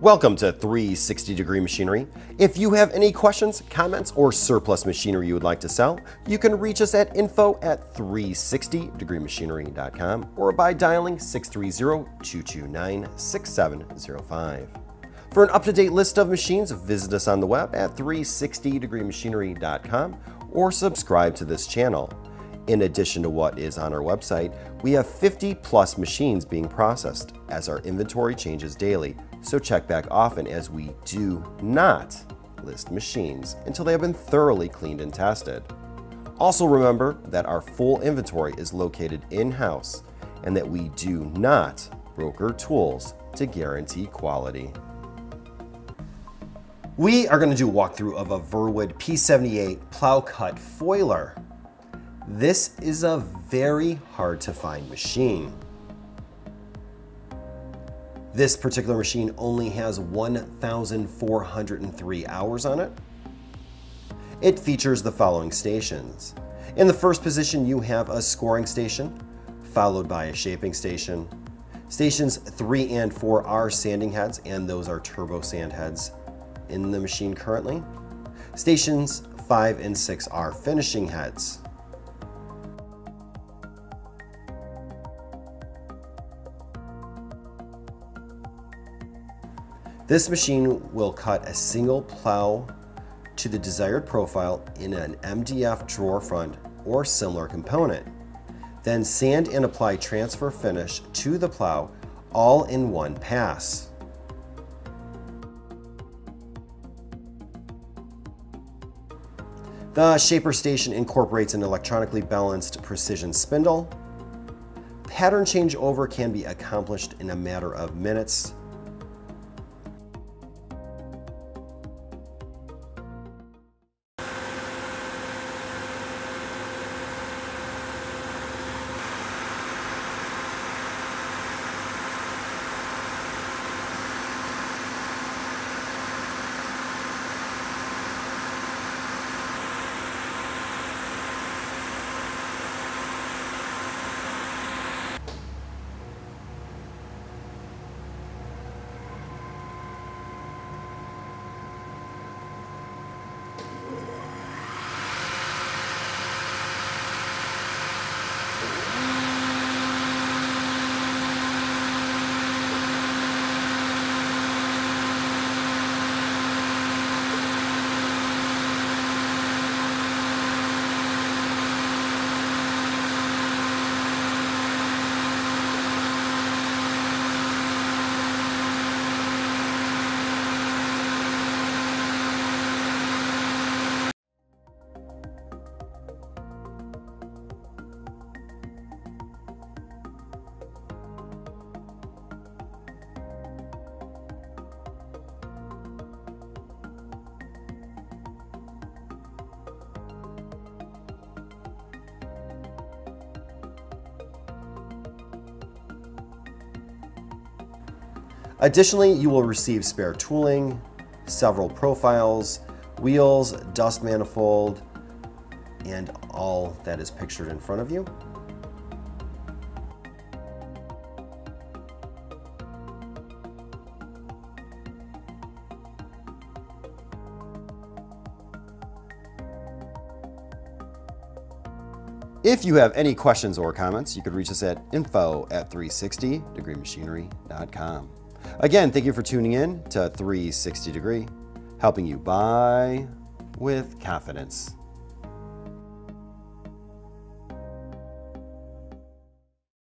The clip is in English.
Welcome to 360 Degree Machinery. If you have any questions, comments, or surplus machinery you would like to sell, you can reach us at info at 360degreemachinery.com or by dialing 630-229-6705. For an up-to-date list of machines, visit us on the web at 360degreemachinery.com or subscribe to this channel. In addition to what is on our website, we have 50 plus machines being processed as our inventory changes daily so check back often as we do not list machines until they have been thoroughly cleaned and tested. Also remember that our full inventory is located in-house and that we do not broker tools to guarantee quality. We are going to do a walkthrough of a Voorwood P78 plow cut foiler. This is a very hard to find machine. This particular machine only has 1,403 hours on it. It features the following stations. In the first position, you have a scoring station, followed by a shaping station. Stations 3 and 4 are sanding heads, and those are turbo sand heads in the machine currently. Stations 5 and 6 are finishing heads. This machine will cut a single plow to the desired profile in an MDF drawer front or similar component. Then sand and apply transfer finish to the plow all in one pass. The Shaper Station incorporates an electronically balanced precision spindle. Pattern changeover can be accomplished in a matter of minutes Additionally, you will receive spare tooling, several profiles, wheels, dust manifold, and all that is pictured in front of you. If you have any questions or comments, you could reach us at info at 360degreemachinery.com. Again, thank you for tuning in to 360 Degree, helping you buy with confidence.